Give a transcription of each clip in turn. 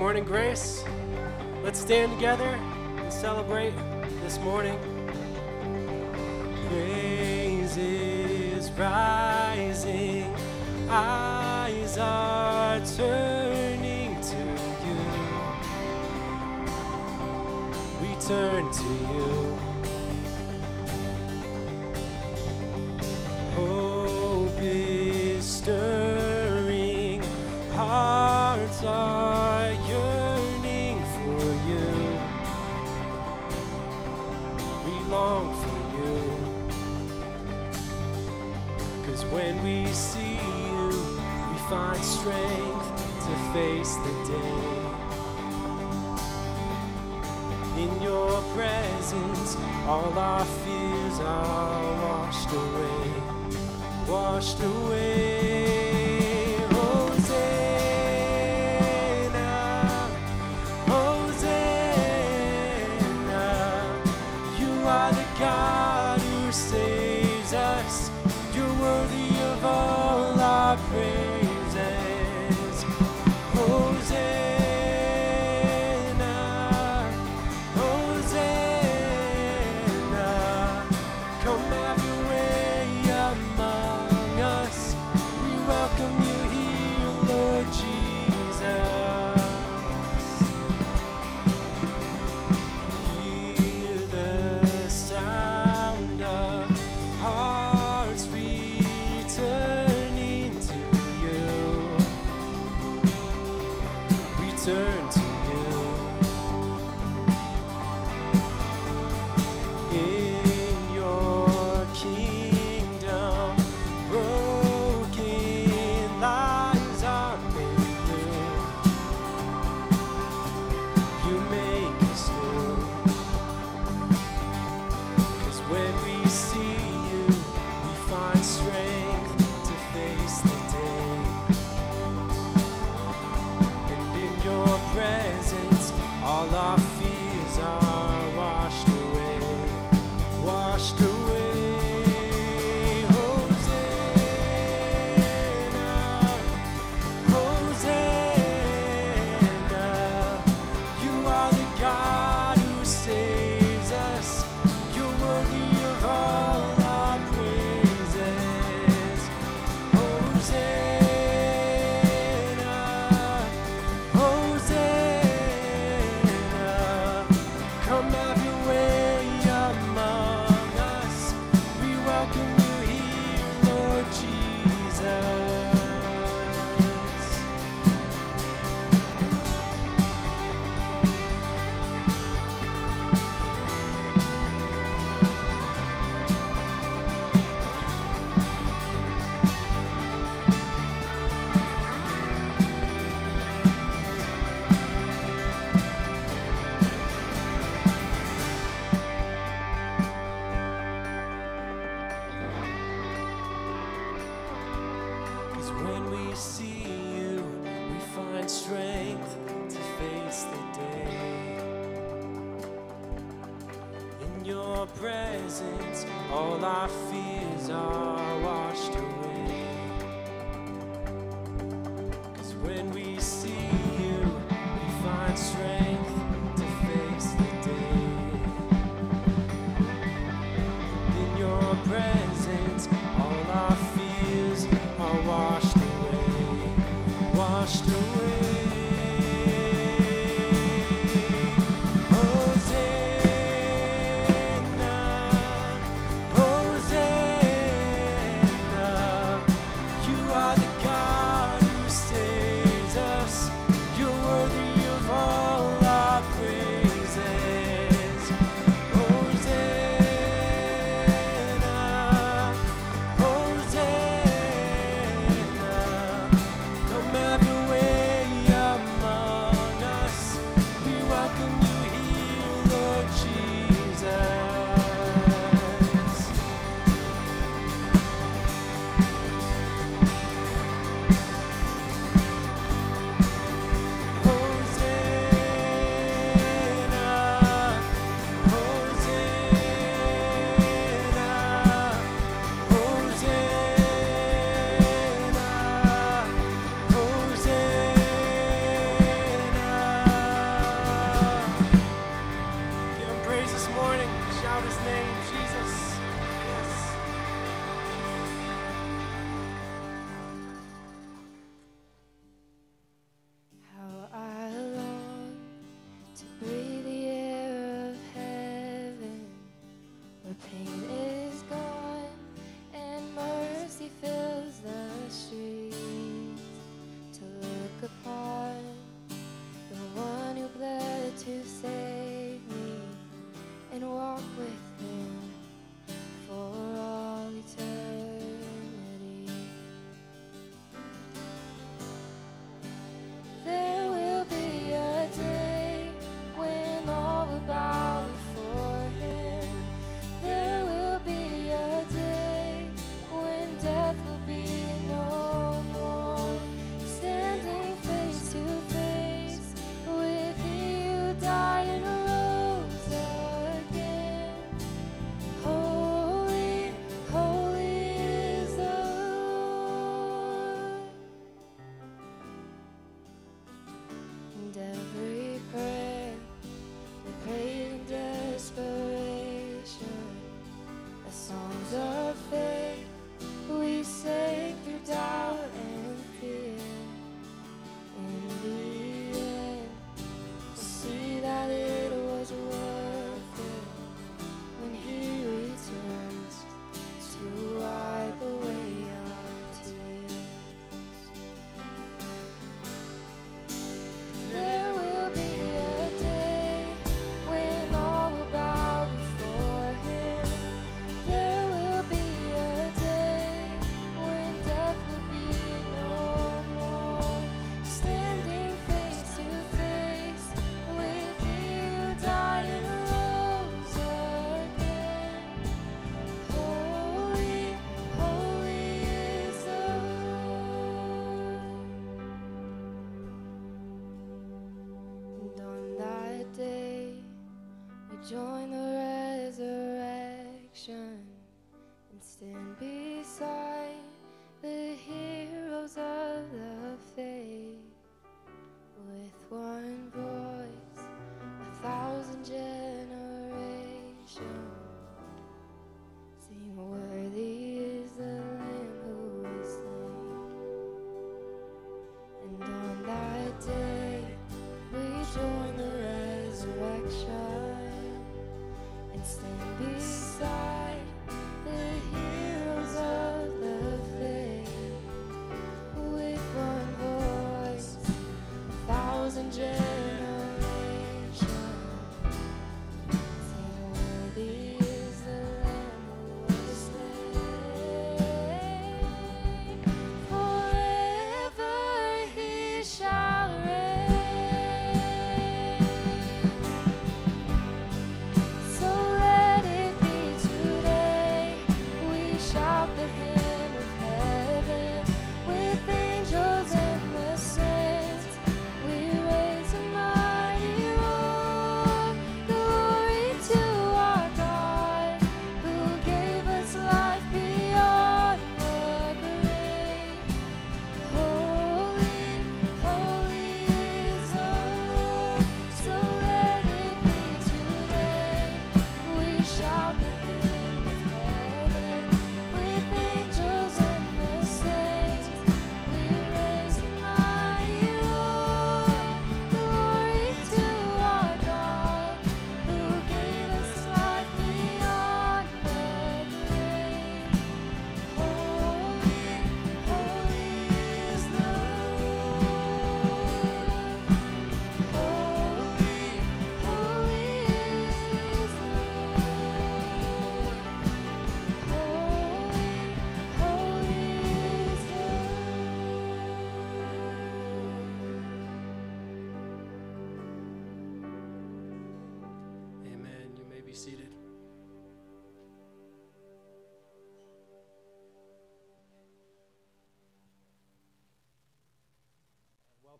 morning grace. Let's stand together and celebrate this morning. Praise is rising, eyes are turning to you. We turn strength to face the day. In your presence, all our fears are washed away, washed away.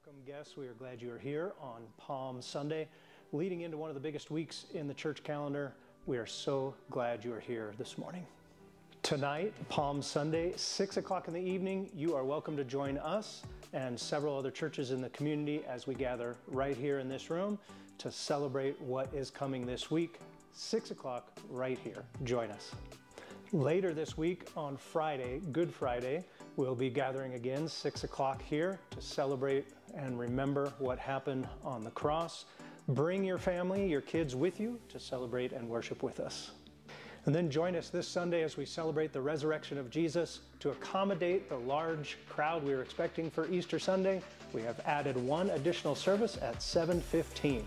Welcome, guests. We are glad you are here on Palm Sunday, leading into one of the biggest weeks in the church calendar. We are so glad you are here this morning. Tonight, Palm Sunday, 6 o'clock in the evening, you are welcome to join us and several other churches in the community as we gather right here in this room to celebrate what is coming this week. 6 o'clock right here. Join us. Later this week on Friday, Good Friday, we'll be gathering again 6 o'clock here to celebrate and remember what happened on the cross. Bring your family, your kids with you to celebrate and worship with us. And then join us this Sunday as we celebrate the resurrection of Jesus. To accommodate the large crowd we are expecting for Easter Sunday, we have added one additional service at 7:15.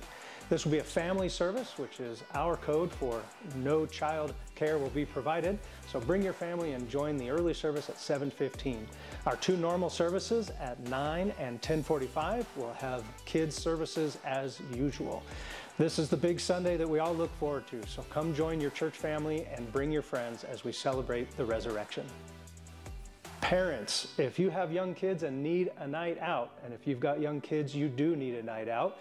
This will be a family service, which is our code for no child care will be provided. So bring your family and join the early service at 7:15. Our two normal services at 9 and 10:45 will have kids services as usual. This is the big Sunday that we all look forward to. So come join your church family and bring your friends as we celebrate the resurrection. Parents, if you have young kids and need a night out, and if you've got young kids, you do need a night out,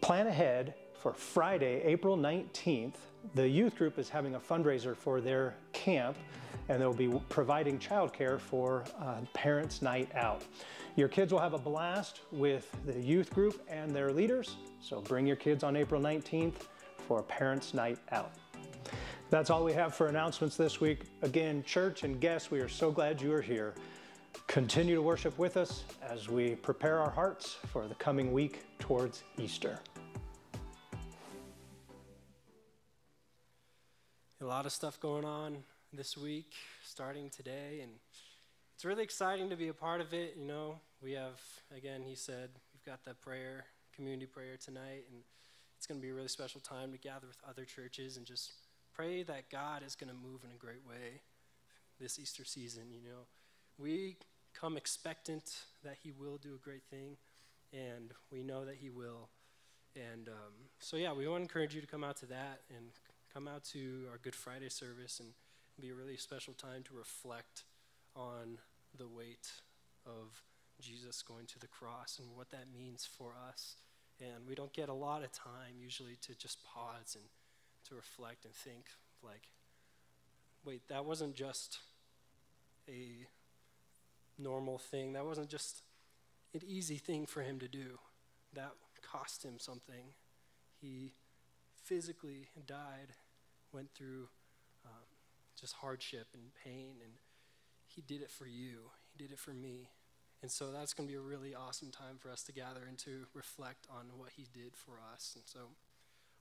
plan ahead for Friday, April 19th. The youth group is having a fundraiser for their camp, and they'll be providing childcare for uh, Parents' Night Out. Your kids will have a blast with the youth group and their leaders, so bring your kids on April 19th for Parents' Night Out. That's all we have for announcements this week. Again, church and guests, we are so glad you are here. Continue to worship with us as we prepare our hearts for the coming week towards Easter. A lot of stuff going on this week, starting today, and it's really exciting to be a part of it. You know, we have, again, he said, we've got the prayer, community prayer tonight, and it's going to be a really special time to gather with other churches and just pray that God is going to move in a great way this Easter season. You know, we come expectant that He will do a great thing, and we know that He will. And um, so, yeah, we want to encourage you to come out to that and come out to our Good Friday service and be a really special time to reflect on the weight of Jesus going to the cross and what that means for us. And we don't get a lot of time usually to just pause and to reflect and think, like, wait, that wasn't just a normal thing. That wasn't just an easy thing for him to do. That cost him something. He physically died, went through um, just hardship and pain, and he did it for you. He did it for me. And so that's going to be a really awesome time for us to gather and to reflect on what he did for us. And so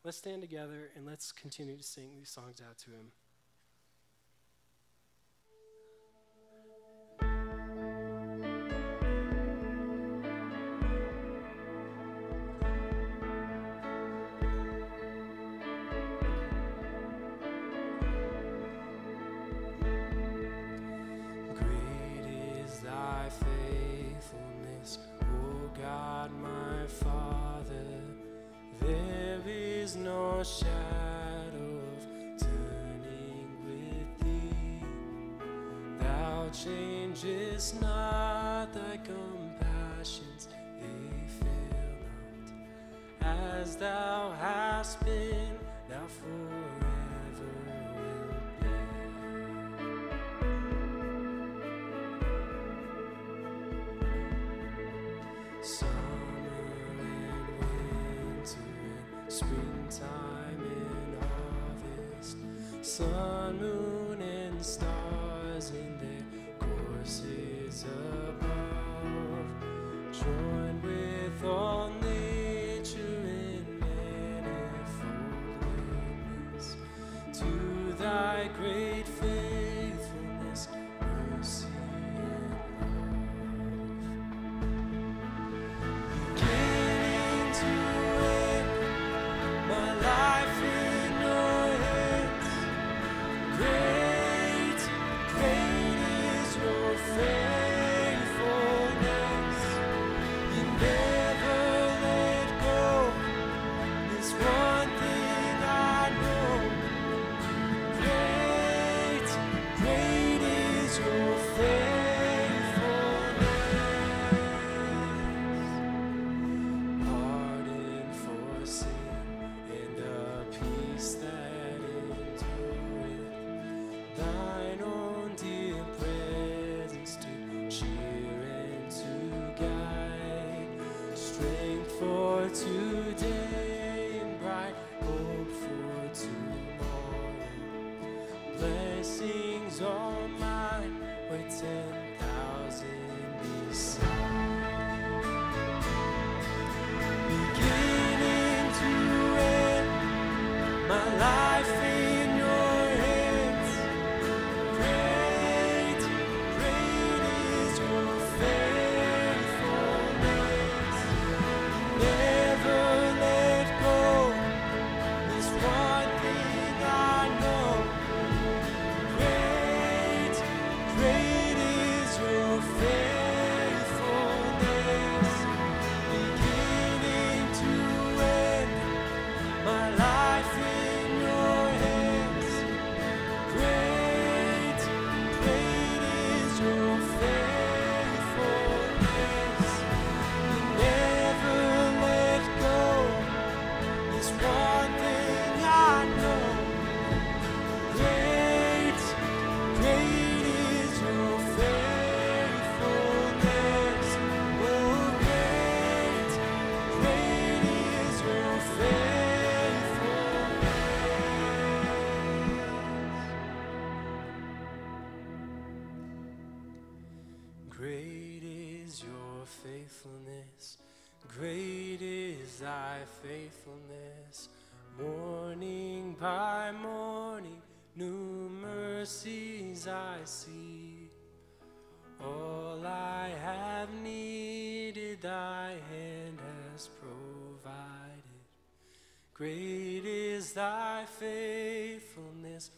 let's stand together and let's continue to sing these songs out to him. Sun, moon, and winter, springtime in August, Sun, moon, and stars in their courses see. All I have needed, thy hand has provided. Great is thy faithfulness.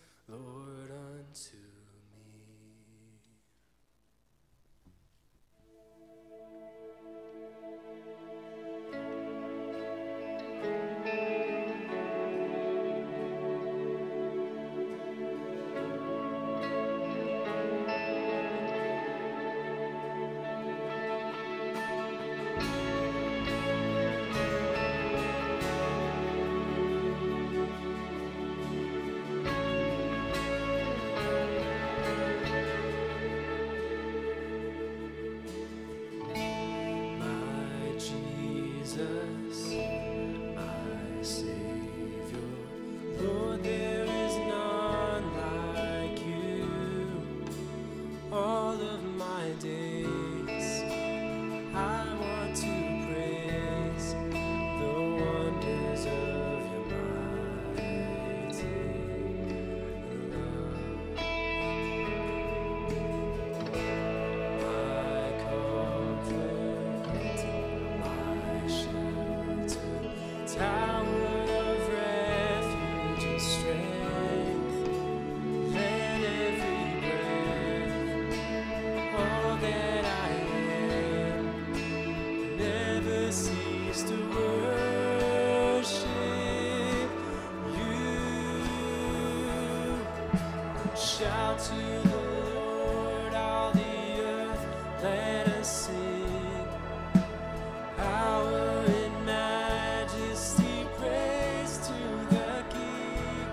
Shout to the Lord, all the earth, let us sing. Power and majesty, praise to the King.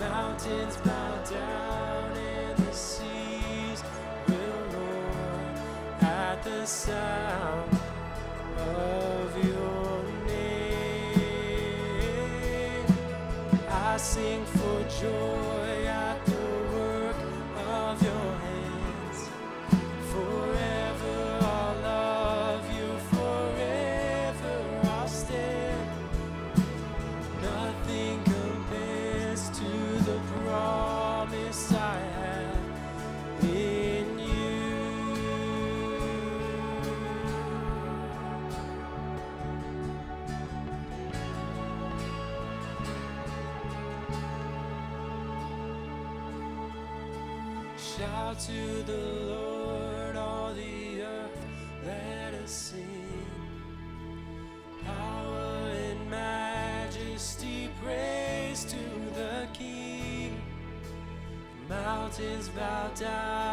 Mountains bow down and the seas will roar at the sound of your name. I sing for joy. mountains bow down.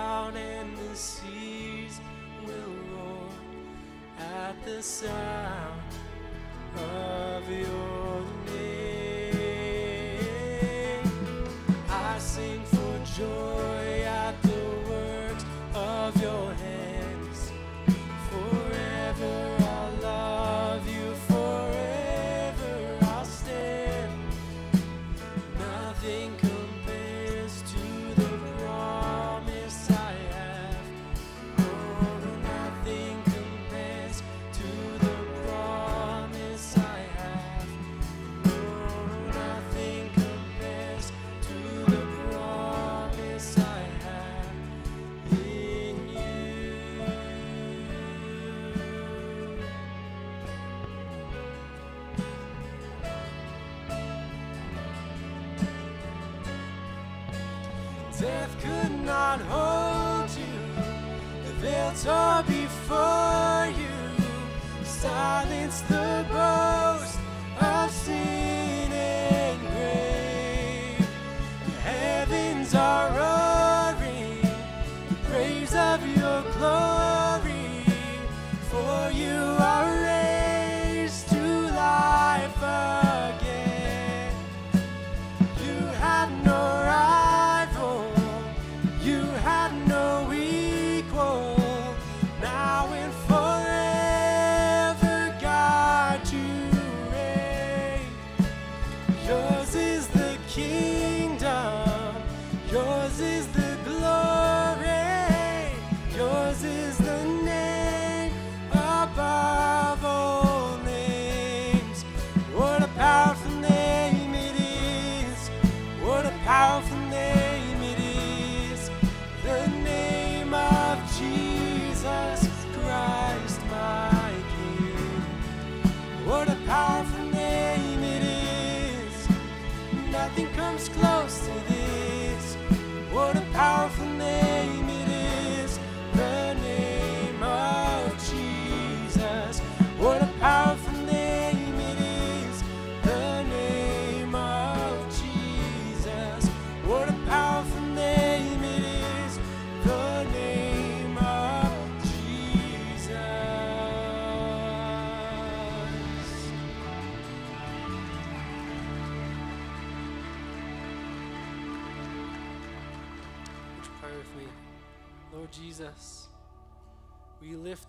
Death could not hold you. The veil tore before you. Silence the boast of sin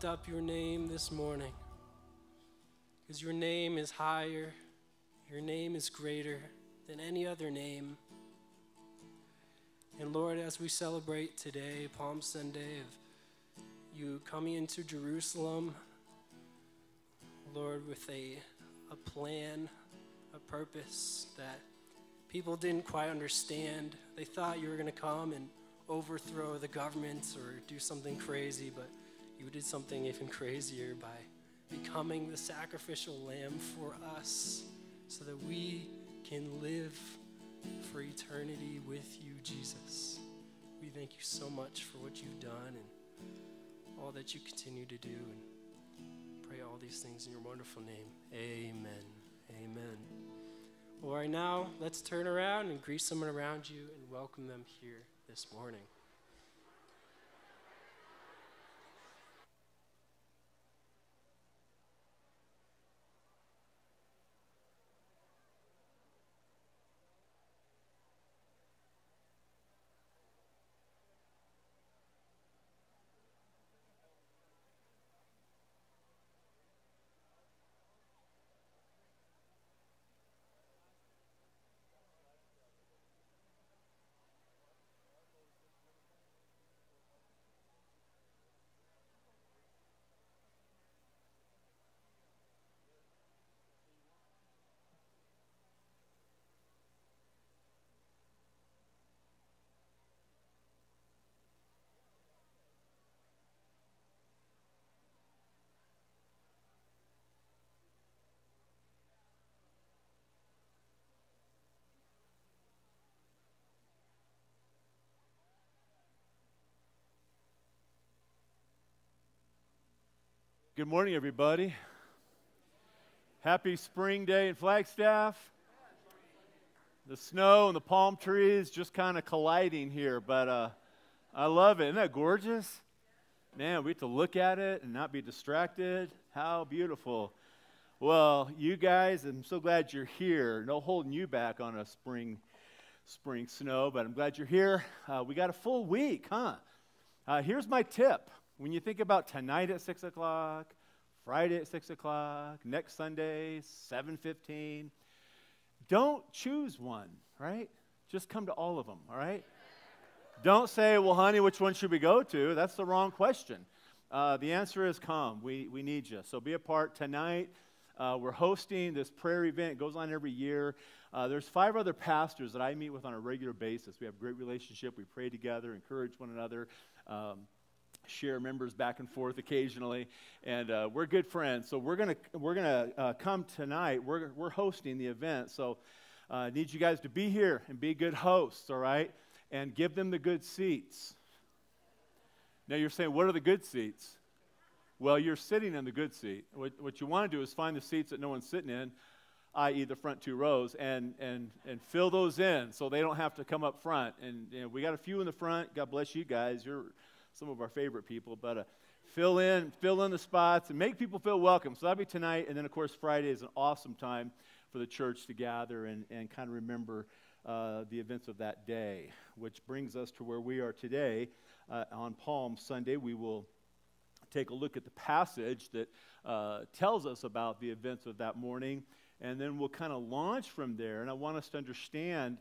up your name this morning because your name is higher, your name is greater than any other name. And Lord, as we celebrate today, Palm Sunday, of you coming into Jerusalem, Lord, with a, a plan, a purpose that people didn't quite understand. They thought you were going to come and overthrow the government or do something crazy, but you did something even crazier by becoming the sacrificial lamb for us so that we can live for eternity with you, Jesus. We thank you so much for what you've done and all that you continue to do. And pray all these things in your wonderful name. Amen. Amen. Well, right now, let's turn around and greet someone around you and welcome them here this morning. Good morning, everybody. Happy spring day in Flagstaff. The snow and the palm trees just kind of colliding here, but uh, I love it. Isn't that gorgeous? Man, we get to look at it and not be distracted. How beautiful. Well, you guys, I'm so glad you're here. No holding you back on a spring, spring snow, but I'm glad you're here. Uh, we got a full week, huh? Uh, here's my tip. When you think about tonight at 6 o'clock, Friday at 6 o'clock, next Sunday, 7.15, don't choose one, right? Just come to all of them, all right? Don't say, well, honey, which one should we go to? That's the wrong question. Uh, the answer is come. We, we need you. So be a part tonight. Uh, we're hosting this prayer event. It goes on every year. Uh, there's five other pastors that I meet with on a regular basis. We have a great relationship. We pray together, encourage one another, um, share members back and forth occasionally, and uh, we're good friends. So we're gonna we're gonna uh, come tonight. We're we're hosting the event. So uh, I need you guys to be here and be good hosts. All right. and give them the good seats. Now you're saying, what are the good seats? Well, you're sitting in the good seat. What, what you want to do is find the seats that no one's sitting in, i.e., the front two rows, and, and, and fill those in so they don't have to come up front. And you know, we got a few in the front. God bless you guys. You're some of our favorite people. But uh, fill in, fill in the spots, and make people feel welcome. So that'll be tonight. And then, of course, Friday is an awesome time for the church to gather and, and kind of remember uh, the events of that day, which brings us to where we are today uh, on Palm Sunday. We will take a look at the passage that uh, tells us about the events of that morning, and then we'll kind of launch from there. And I want us to understand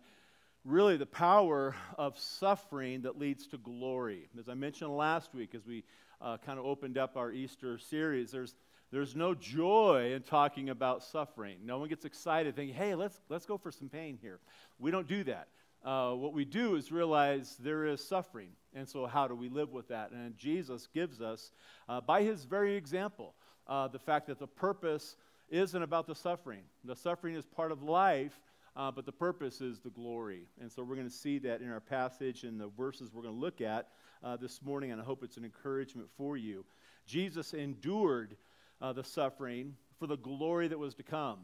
really the power of suffering that leads to glory. As I mentioned last week, as we uh, kind of opened up our Easter series, there's there's no joy in talking about suffering. No one gets excited thinking, hey, let's, let's go for some pain here. We don't do that. Uh, what we do is realize there is suffering. And so, how do we live with that? And Jesus gives us, uh, by his very example, uh, the fact that the purpose isn't about the suffering. The suffering is part of life, uh, but the purpose is the glory. And so, we're going to see that in our passage and the verses we're going to look at uh, this morning, and I hope it's an encouragement for you. Jesus endured uh, the suffering for the glory that was to come.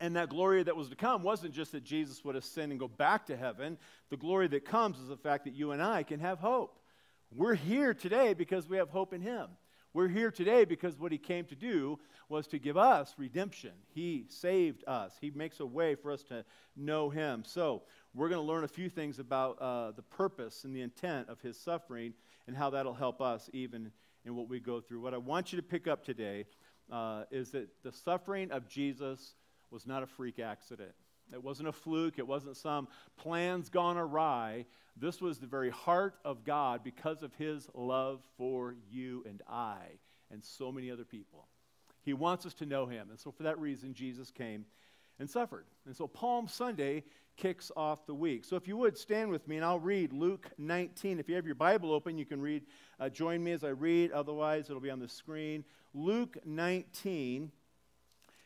And that glory that was to come wasn't just that Jesus would ascend and go back to heaven. The glory that comes is the fact that you and I can have hope. We're here today because we have hope in Him. We're here today because what He came to do was to give us redemption. He saved us, He makes a way for us to know Him. So, we're going to learn a few things about uh, the purpose and the intent of His suffering and how that'll help us even in what we go through. What I want you to pick up today uh, is that the suffering of Jesus was not a freak accident. It wasn't a fluke. It wasn't some plans gone awry. This was the very heart of God because of his love for you and I and so many other people. He wants us to know him. And so, for that reason, Jesus came and suffered. And so, Palm Sunday kicks off the week. So, if you would stand with me, and I'll read Luke 19. If you have your Bible open, you can read, uh, join me as I read. Otherwise, it'll be on the screen. Luke 19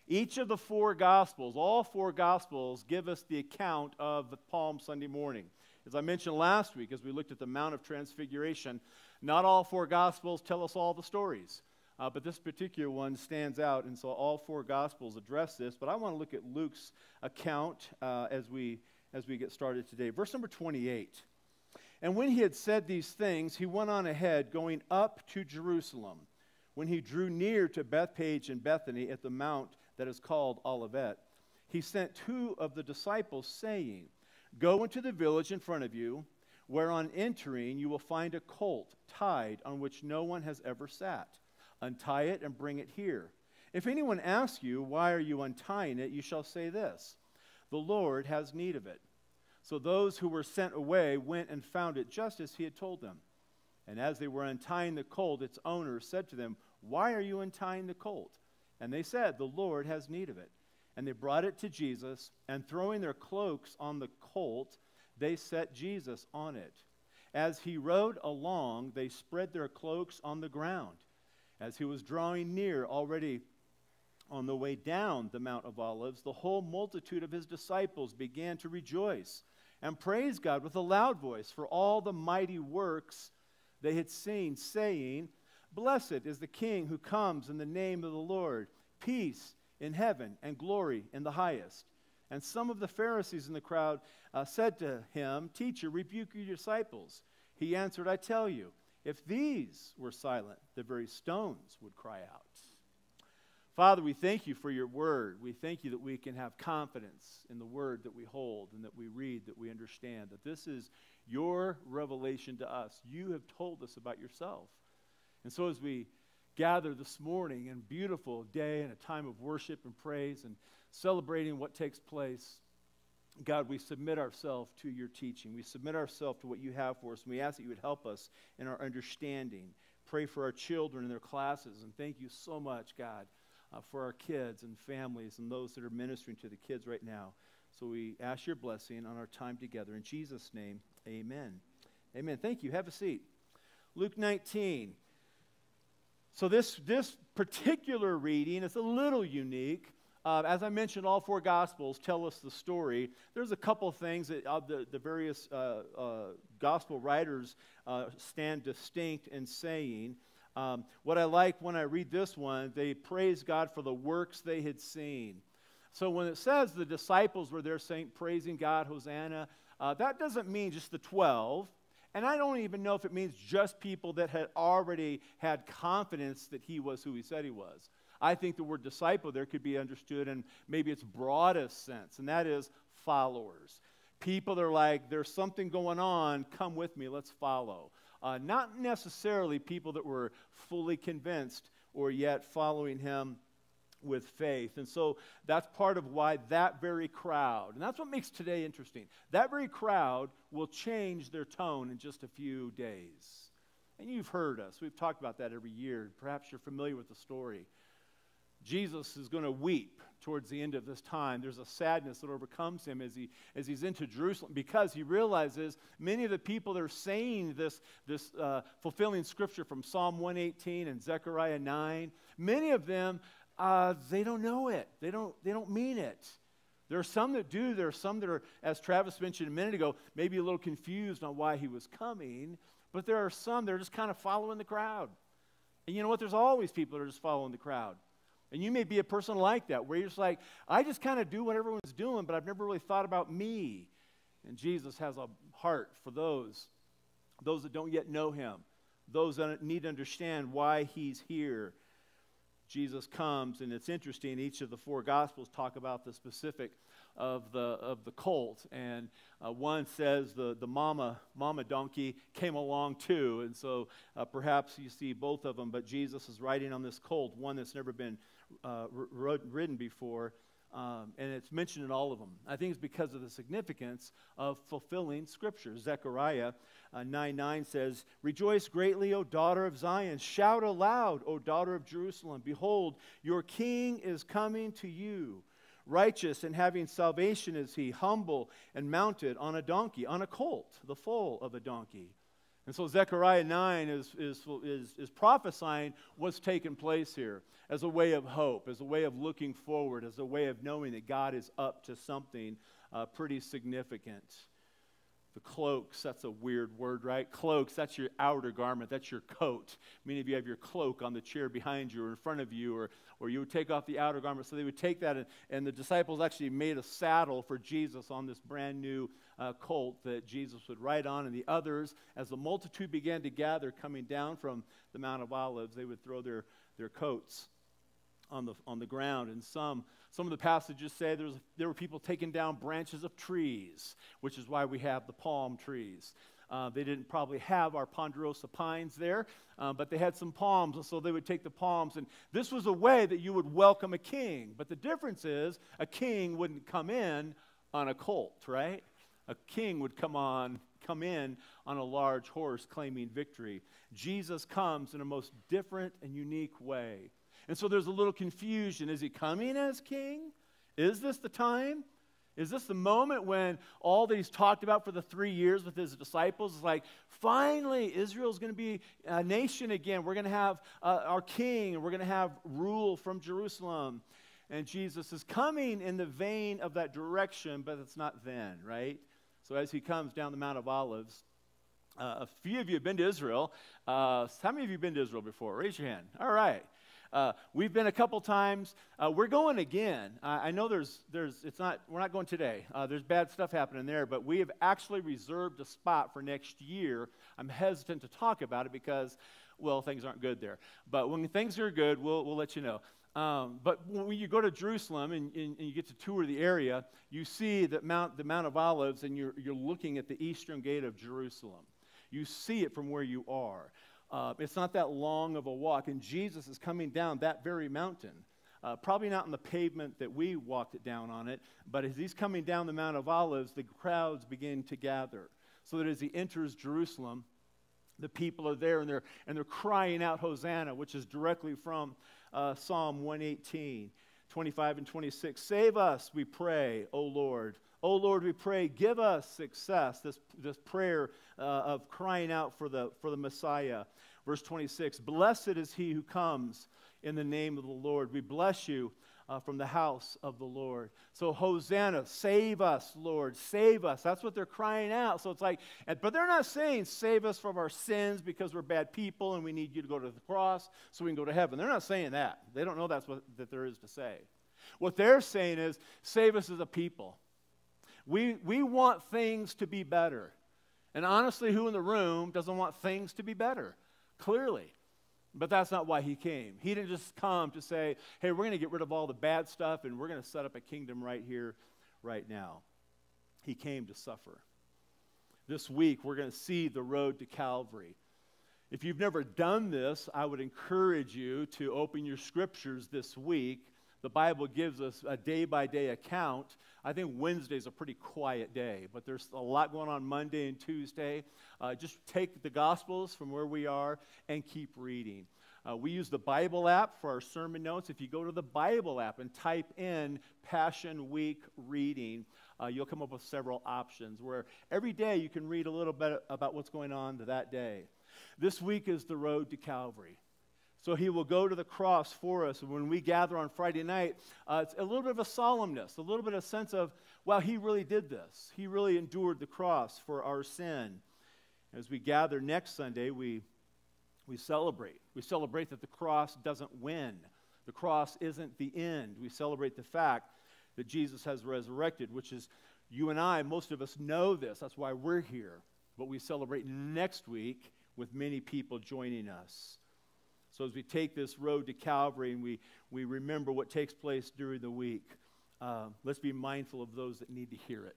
each of the four Gospels, all four Gospels, give us the account of the Palm Sunday morning. As I mentioned last week, as we looked at the Mount of Transfiguration, not all four Gospels tell us all the stories. Uh, but this particular one stands out, and so all four Gospels address this. But I want to look at Luke's account uh, as, we, as we get started today. Verse number 28. And when he had said these things, he went on ahead, going up to Jerusalem. When he drew near to Bethphage and Bethany at the Mount that is called Olivet, he sent two of the disciples, saying, Go into the village in front of you, where on entering you will find a colt tied on which no one has ever sat. Untie it and bring it here. If anyone asks you, Why are you untying it? you shall say this The Lord has need of it. So those who were sent away went and found it just as he had told them. And as they were untying the colt, its owner said to them, Why are you untying the colt? And they said, The Lord has need of it. And they brought it to Jesus, and throwing their cloaks on the colt, they set Jesus on it. As he rode along, they spread their cloaks on the ground. As he was drawing near, already on the way down the Mount of Olives, the whole multitude of his disciples began to rejoice and praise God with a loud voice for all the mighty works they had seen, saying, Blessed is the King who comes in the name of the Lord. Peace in heaven and glory in the highest. And some of the Pharisees in the crowd uh, said to him, Teacher, rebuke your disciples. He answered, I tell you, if these were silent, the very stones would cry out. Father, we thank you for your word. We thank you that we can have confidence in the word that we hold and that we read, that we understand, that this is your revelation to us. You have told us about yourself. And so, as we gather this morning in beautiful day and a time of worship and praise and celebrating what takes place, God, we submit ourselves to your teaching. We submit ourselves to what you have for us, and we ask that you would help us in our understanding. Pray for our children and their classes, and thank you so much, God, uh, for our kids and families and those that are ministering to the kids right now. So we ask your blessing on our time together. In Jesus' name, amen. Amen. Thank you. Have a seat. Luke 19. So, this, this particular reading is a little unique. uh, as I mentioned, all four Gospels tell us the story. There's a couple things that uh, the, the various uh, uh, Gospel writers uh, stand distinct in saying. Um, what I like when I read this one, they praise God for the works they had seen. So when it says the disciples were there saying, praising God, Hosanna, uh, that doesn't mean just the 12. And I don't even know if it means just people that had already had confidence that he was who he said he was. I think the word disciple there could be understood in maybe its broadest sense, and that is followers. People that are like, there's something going on, come with me, let's follow. Uh, not necessarily people that were fully convinced or yet following him with faith. And so that's part of why that very crowd, and that's what makes today interesting, that very crowd will change their tone in just a few days. And you've heard us, we've talked about that every year. Perhaps you're familiar with the story. Jesus is going to weep towards the end of this time. There's a sadness that overcomes him as, he, as he's into Jerusalem because he realizes many of the people that are saying this, this uh, fulfilling scripture from Psalm 118 and Zechariah 9, many of them, uh, they don't know it. They don't, they don't mean it. There are some that do. There are some that are, as Travis mentioned a minute ago, maybe a little confused on why he was coming. But there are some that are just kind of following the crowd. And you know what? There's always people that are just following the crowd. And you may be a person like that, where you're just like, I just kind of do what everyone's doing, but I've never really thought about me. And Jesus has a heart for those, those that don't yet know him, those that need to understand why he's here. Jesus comes, and it's interesting, each of the four Gospels talk about the specific of the, of the colt. And uh, one says the, the mama, mama donkey came along too. And so uh, perhaps you see both of them, but Jesus is riding on this colt, one that's never been uh, ridden before. Um, and it's mentioned in all of them. I think it's because of the significance of fulfilling Scripture. Zechariah uh, 9 9 says, Rejoice greatly, O daughter of Zion. Shout aloud, O daughter of Jerusalem. Behold, your king is coming to you. Righteous and having salvation is he, humble and mounted on a donkey, on a colt, the foal of a donkey. And so Zechariah 9 is, is, is, is prophesying what's taking place here as a way of hope, as a way of looking forward, as a way of knowing that God is up to something uh, pretty significant. The cloaks, that's a weird word, right? Cloaks, that's your outer garment, that's your coat. Many of you have your cloak on the chair behind you or in front of you, or, or you would take off the outer garment. So they would take that, and, and the disciples actually made a saddle for Jesus on this brand new uh, colt that Jesus would ride on. And the others, as the multitude began to gather coming down from the Mount of Olives, they would throw their, their coats on the, on the ground. And some, some of the passages say there, was, there were people taking down branches of trees, which is why we have the palm trees. Uh, they didn't probably have our ponderosa pines there, uh, but they had some palms, and so they would take the palms. And this was a way that you would welcome a king. But the difference is a king wouldn't come in on a colt, right? A king would come on, come in on a large horse claiming victory. Jesus comes in a most different and unique way. And so there's a little confusion. Is he coming as king? Is this the time? Is this the moment when all that he's talked about for the three years with his disciples is like, finally, Israel's going to be a nation again. We're going to have uh, our king, we're going to have rule from Jerusalem. And Jesus is coming in the vein of that direction, but it's not then, right? So as he comes down the Mount of Olives, uh, a few of you have been to Israel. Uh, how many of you have been to Israel before? Raise your hand. All right. Uh, we've been a couple times. Uh, we're going again. I know there's, there's, it's not, we're not going today. Uh, there's bad stuff happening there, but we have actually reserved a spot for next year. I'm hesitant to talk about it because, well, things aren't good there. But when things are good, we'll, we'll let you know. Um, but when you go to Jerusalem and, and, and, you get to tour the area, you see that Mount, the Mount of Olives, and you're, you're looking at the eastern gate of Jerusalem. You see it from where you are. Uh, it's not that long of a walk, and Jesus is coming down that very mountain. Uh, probably not on the pavement that we walked down on it, but as he's coming down the Mount of Olives, the crowds begin to gather. So that as he enters Jerusalem, the people are there and they're, and they're crying out Hosanna, which is directly from uh, Psalm 118, 25 and 26. Save us, we pray, O Lord. O Lord, we pray, give us success, this, this prayer uh, of crying out for the, for the Messiah. Verse 26 Blessed is he who comes in the name of the Lord. We bless you, uh, from the house of the Lord. So, Hosanna, save us, Lord, save us. That's what they're crying out. So it's like, but they're not saying, save us from our sins because we're bad people and we need you to go to the cross so we can go to heaven. They're not saying that. They don't know that's what that there is to say. What they're saying is, save us as a people. We, we want things to be better. And honestly, who in the room doesn't want things to be better? Clearly. But that's not why he came. He didn't just come to say, hey, we're going to get rid of all the bad stuff and we're going to set up a kingdom right here, right now. He came to suffer. This week, we're going to see the road to Calvary. If you've never done this, I would encourage you to open your scriptures this week. The Bible gives us a day by day account. I think Wednesday's a pretty quiet day, but there's a lot going on Monday and Tuesday. Uh, just take the Gospels from where we are and keep reading. Uh, we use the Bible app for our sermon notes. If you go to the Bible app and type in Passion Week reading, uh, you'll come up with several options where every day you can read a little bit about what's going on that day. This week is the road to Calvary. So he will go to the cross for us. When we gather on Friday night, uh, it's a little bit of a solemnness, a little bit of a sense of, wow, he really did this. He really endured the cross for our sin. As we gather next Sunday, we, we celebrate. We celebrate that the cross doesn't win, the cross isn't the end. We celebrate the fact that Jesus has resurrected, which is, you and I, most of us know this. That's why we're here. But we celebrate next week with many people joining us. So as we take this road to Calvary and we, we remember what takes place during the week, uh, let's be mindful of those that need to hear it.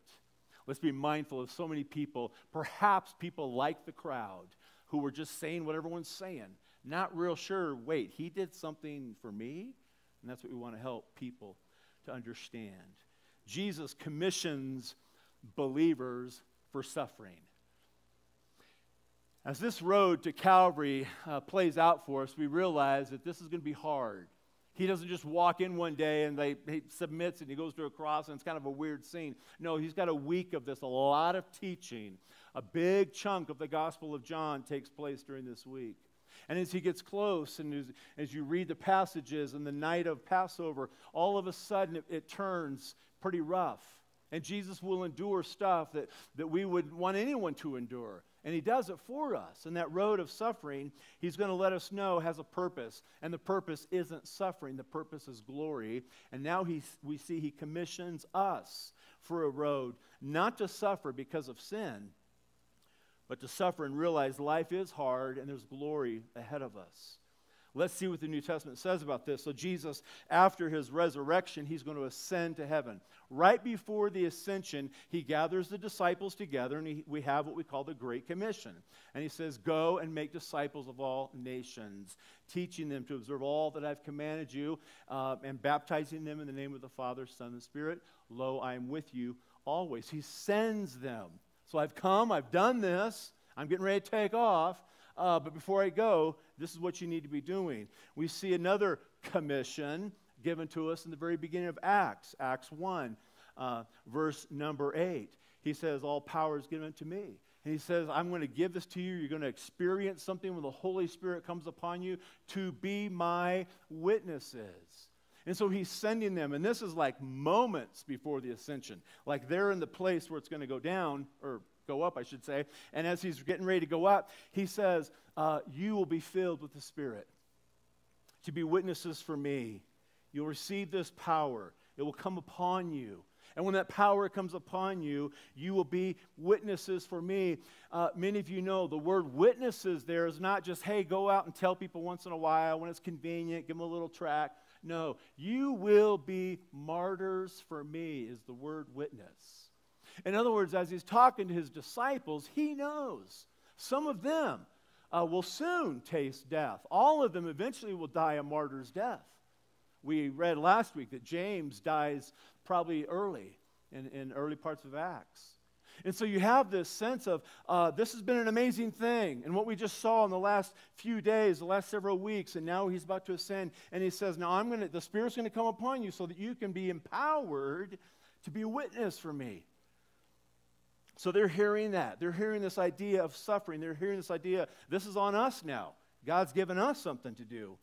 Let's be mindful of so many people, perhaps people like the crowd, who were just saying what everyone's saying, not real sure, wait, he did something for me? And that's what we want to help people to understand. Jesus commissions believers for suffering. As this road to Calvary uh, plays out for us, we realize that this is going to be hard. He doesn't just walk in one day and they, he submits and he goes to a cross and it's kind of a weird scene. No, he's got a week of this, a lot of teaching. A big chunk of the Gospel of John takes place during this week. And as he gets close, and as, as you read the passages and the night of Passover, all of a sudden it, it turns pretty rough. And Jesus will endure stuff that, that we would want anyone to endure. And he does it for us. And that road of suffering, he's going to let us know has a purpose. And the purpose isn't suffering, the purpose is glory. And now he, we see he commissions us for a road, not to suffer because of sin, but to suffer and realize life is hard and there's glory ahead of us. Let's see what the New Testament says about this. So, Jesus, after his resurrection, he's going to ascend to heaven. Right before the ascension, he gathers the disciples together, and he, we have what we call the Great Commission. And he says, Go and make disciples of all nations, teaching them to observe all that I've commanded you, uh, and baptizing them in the name of the Father, Son, and Spirit. Lo, I am with you always. He sends them. So, I've come, I've done this, I'm getting ready to take off. Uh, but before I go, this is what you need to be doing. We see another commission given to us in the very beginning of Acts, Acts 1, uh, verse number 8. He says, All power is given to me. And he says, I'm going to give this to you. You're going to experience something when the Holy Spirit comes upon you to be my witnesses. And so he's sending them, and this is like moments before the ascension. Like they're in the place where it's going to go down, or go up, I should say. And as he's getting ready to go up, he says, uh, You will be filled with the Spirit to be witnesses for me. You'll receive this power, it will come upon you. And when that power comes upon you, you will be witnesses for me. Uh, many of you know the word witnesses there is not just, hey, go out and tell people once in a while when it's convenient, give them a little track. No, you will be martyrs for me, is the word witness. In other words, as he's talking to his disciples, he knows some of them uh, will soon taste death. All of them eventually will die a martyr's death. We read last week that James dies probably early in, in early parts of Acts. And so you have this sense of uh, this has been an amazing thing. And what we just saw in the last few days, the last several weeks, and now he's about to ascend. And he says, Now I'm going to, the Spirit's going to come upon you so that you can be empowered to be a witness for me. So they're hearing that. They're hearing this idea of suffering. They're hearing this idea, this is on us now. God's given us something to do.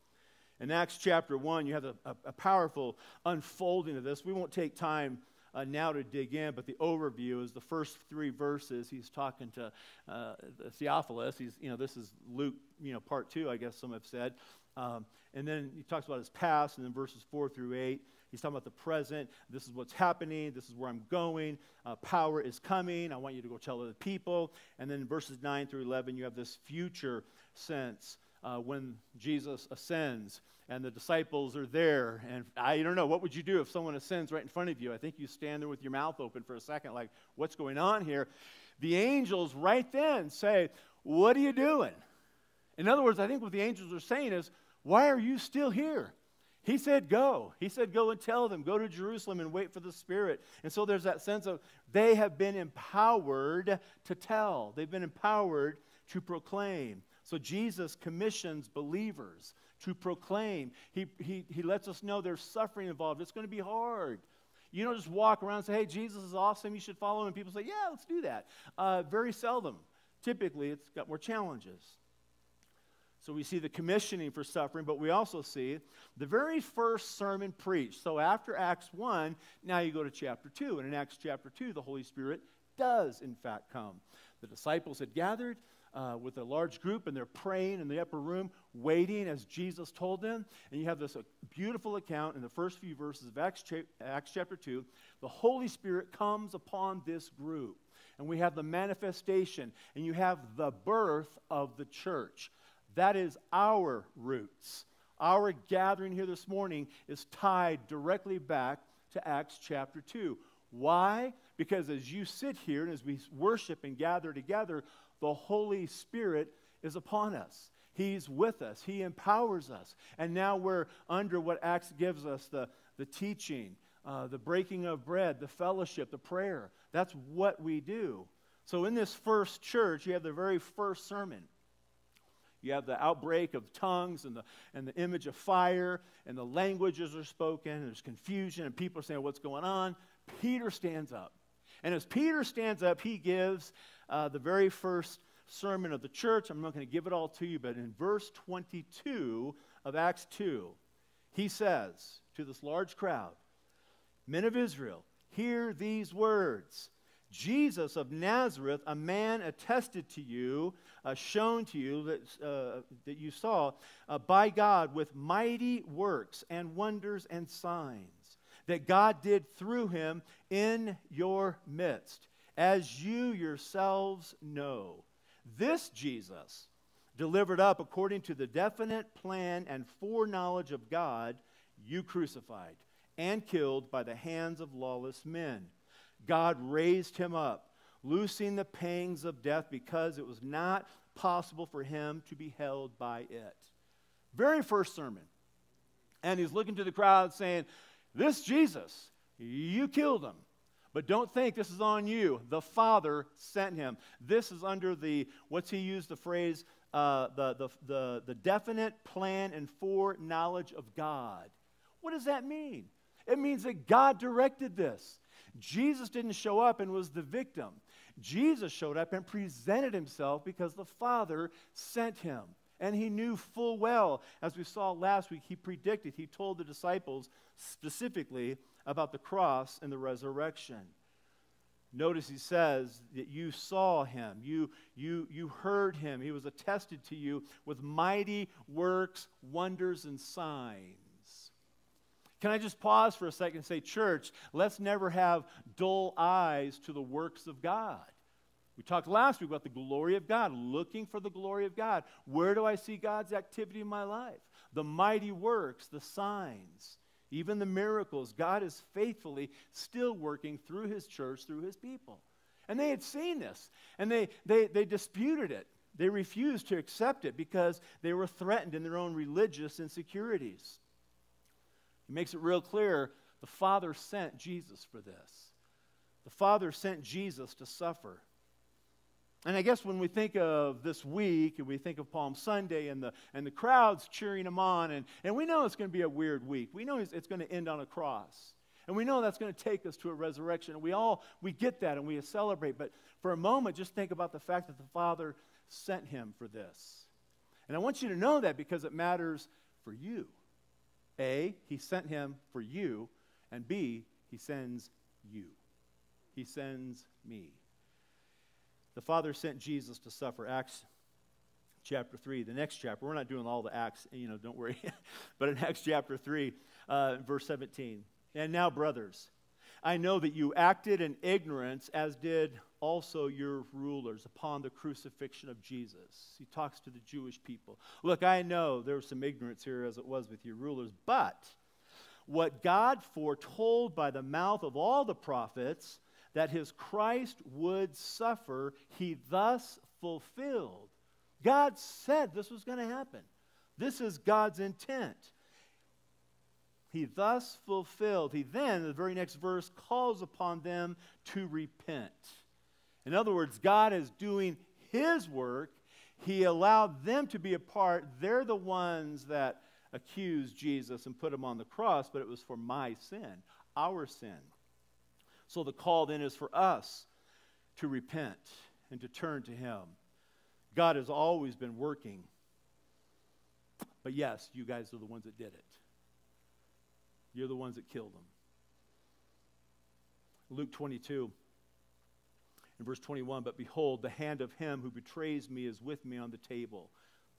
In Acts chapter 1, you have a, a, a powerful unfolding of this. We won't take time uh, now to dig in, but the overview is the first three verses. He's talking to uh, Theophilus. He's, you know, this is Luke, you know, part two, I guess some have said. Um, and then he talks about his past, and then verses four through eight, he's talking about the present. This is what's happening. This is where I'm going. Uh, power is coming. I want you to go tell other people. And then verses nine through 11, you have this future sense uh, when Jesus ascends and the disciples are there. And I don't know, what would you do if someone ascends right in front of you? I think you stand there with your mouth open for a second, like, what's going on here? The angels right then say, What are you doing? In other words, I think what the angels are saying is, Why are you still here? He said, Go. He said, Go and tell them, go to Jerusalem and wait for the Spirit. And so there's that sense of they have been empowered to tell, they've been empowered to proclaim. So Jesus commissions believers to proclaim. He, he, he lets us know there's suffering involved. It's going to be hard. You don't just walk around and say, hey, Jesus is awesome, you should follow him. And people say, yeah, let's do that. Uh, very seldom. Typically, it's got more challenges. So we see the commissioning for suffering, but we also see the very first sermon preached. So after Acts 1, now you go to chapter 2. And in Acts chapter 2, the Holy Spirit does, in fact, come. The disciples had gathered uh, with a large group and they're praying in the upper room, waiting as Jesus told them. And you have this uh, beautiful account in the first few verses of Acts, cha- Acts chapter 2. The Holy Spirit comes upon this group. And we have the manifestation, and you have the birth of the church. That is our roots. Our gathering here this morning is tied directly back to Acts chapter 2. Why? Because as you sit here and as we worship and gather together, the Holy Spirit is upon us. He's with us. He empowers us. And now we're under what Acts gives us the, the teaching, uh, the breaking of bread, the fellowship, the prayer. That's what we do. So in this first church, you have the very first sermon. You have the outbreak of tongues and the, and the image of fire, and the languages are spoken, and there's confusion, and people are saying, What's going on? Peter stands up. And as Peter stands up, he gives uh, the very first sermon of the church. I'm not going to give it all to you, but in verse 22 of Acts 2, he says to this large crowd, Men of Israel, hear these words. Jesus of Nazareth, a man attested to you, uh, shown to you that, uh, that you saw uh, by God with mighty works and wonders and signs that God did through him in your midst as you yourselves know. This Jesus, delivered up according to the definite plan and foreknowledge of God, you crucified and killed by the hands of lawless men. God raised him up, loosing the pangs of death because it was not possible for him to be held by it. Very first sermon. And he's looking to the crowd saying, This Jesus, you killed him. But don't think this is on you. The Father sent him. This is under the, what's he used the phrase, uh, the, the, the, the definite plan and foreknowledge of God. What does that mean? It means that God directed this. Jesus didn't show up and was the victim. Jesus showed up and presented himself because the Father sent him. And he knew full well, as we saw last week, he predicted, he told the disciples specifically about the cross and the resurrection. Notice he says that you saw him, you, you, you heard him. He was attested to you with mighty works, wonders, and signs. Can I just pause for a second and say, Church, let's never have dull eyes to the works of God. We talked last week about the glory of God, looking for the glory of God. Where do I see God's activity in my life? The mighty works, the signs even the miracles, God is faithfully still working through his church, through his people. And they had seen this, and they, they, they disputed it. They refused to accept it because they were threatened in their own religious insecurities. He makes it real clear the Father sent Jesus for this. The Father sent Jesus to suffer. And I guess when we think of this week and we think of Palm Sunday and the, and the crowds cheering him on, and, and we know it's going to be a weird week. We know it's, it's going to end on a cross. And we know that's going to take us to a resurrection. And we all, we get that and we celebrate. But for a moment, just think about the fact that the Father sent him for this. And I want you to know that because it matters for you. A, he sent him for you, and B, he sends you. He sends me. The Father sent Jesus to suffer. Acts chapter 3, the next chapter. We're not doing all the Acts, you know, don't worry. but in Acts chapter 3, uh, verse 17. And now, brothers, I know that you acted in ignorance, as did also your rulers, upon the crucifixion of Jesus. He talks to the Jewish people. Look, I know there was some ignorance here, as it was with your rulers, but what God foretold by the mouth of all the prophets that his Christ would suffer, he thus fulfilled. God said this was going to happen. This is God's intent. He thus fulfilled. He then, the very next verse, calls upon them to repent. In other words, God is doing His work. He allowed them to be a part. They're the ones that accused Jesus and put him on the cross, but it was for my sin, our sin. So the call then is for us to repent and to turn to Him. God has always been working. But yes, you guys are the ones that did it. You're the ones that killed him. Luke 22, in verse 21, but behold, the hand of him who betrays me is with me on the table.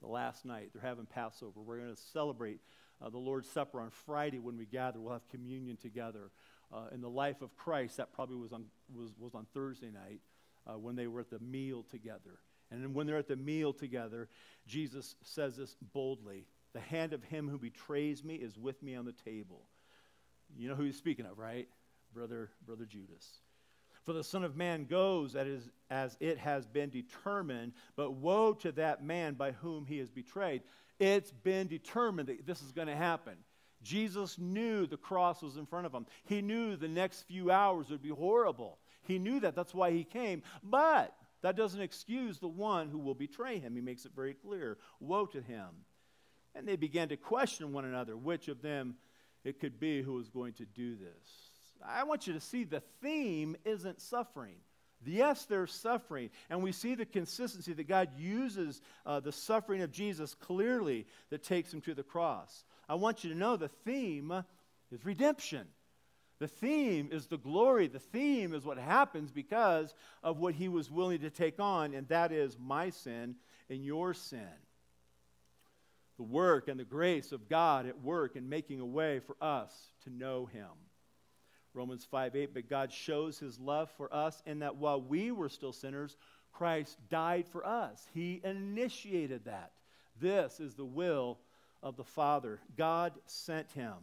The last night, they're having Passover. We're going to celebrate uh, the Lord's Supper on Friday when we gather. We'll have communion together. Uh, in the life of Christ, that probably was on, was, was on Thursday night uh, when they were at the meal together. And when they're at the meal together, Jesus says this boldly The hand of him who betrays me is with me on the table. You know who he's speaking of, right? Brother, brother Judas. For the Son of Man goes as, as it has been determined, but woe to that man by whom he is betrayed. It's been determined that this is going to happen. Jesus knew the cross was in front of him. He knew the next few hours would be horrible. He knew that. That's why he came. But that doesn't excuse the one who will betray him. He makes it very clear. Woe to him. And they began to question one another which of them it could be who was going to do this. I want you to see the theme isn't suffering. Yes, there's suffering, and we see the consistency that God uses uh, the suffering of Jesus clearly that takes him to the cross. I want you to know the theme is redemption. The theme is the glory. The theme is what happens because of what he was willing to take on, and that is my sin and your sin the work and the grace of God at work in making a way for us to know Him. Romans 5 8, but God shows His love for us in that while we were still sinners, Christ died for us. He initiated that. This is the will of the Father. God sent Him.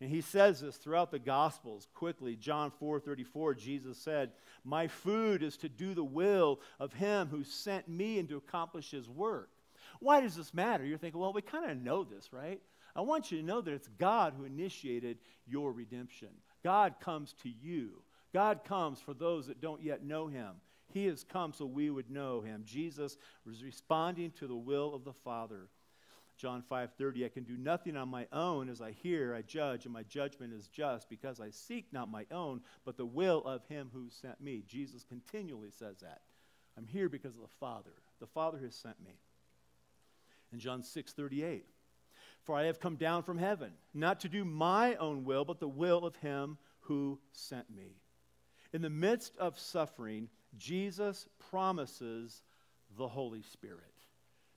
And he says this throughout the Gospels quickly. John 4 34, Jesus said, My food is to do the will of him who sent me and to accomplish his work. Why does this matter? You're thinking, well, we kind of know this, right? I want you to know that it's God who initiated your redemption. God comes to you. God comes for those that don't yet know him. He has come so we would know him. Jesus was responding to the will of the Father. John 5:30 I can do nothing on my own as I hear I judge and my judgment is just because I seek not my own but the will of him who sent me. Jesus continually says that. I'm here because of the Father. The Father has sent me in John 6 38. For I have come down from heaven, not to do my own will, but the will of him who sent me. In the midst of suffering, Jesus promises the Holy Spirit.